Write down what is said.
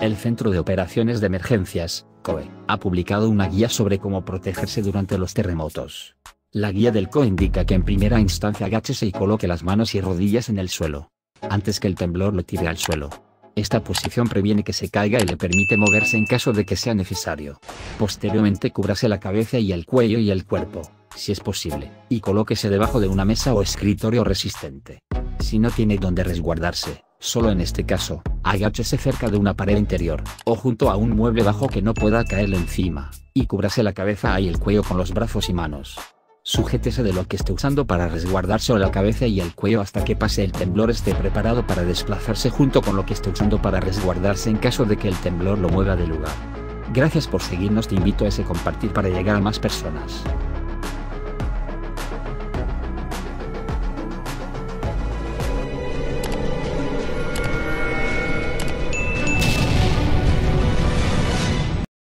El Centro de Operaciones de Emergencias, COE, ha publicado una guía sobre cómo protegerse durante los terremotos. La guía del COE indica que en primera instancia agáchese y coloque las manos y rodillas en el suelo. Antes que el temblor lo tire al suelo. Esta posición previene que se caiga y le permite moverse en caso de que sea necesario. Posteriormente cúbrase la cabeza y el cuello y el cuerpo, si es posible, y colóquese debajo de una mesa o escritorio resistente. Si no tiene donde resguardarse, solo en este caso, agáchese cerca de una pared interior, o junto a un mueble bajo que no pueda caerle encima, y cúbrase la cabeza y el cuello con los brazos y manos. Sujétese de lo que esté usando para resguardarse la cabeza y el cuello hasta que pase el temblor esté preparado para desplazarse junto con lo que esté usando para resguardarse en caso de que el temblor lo mueva de lugar. Gracias por seguirnos te invito a ese compartir para llegar a más personas.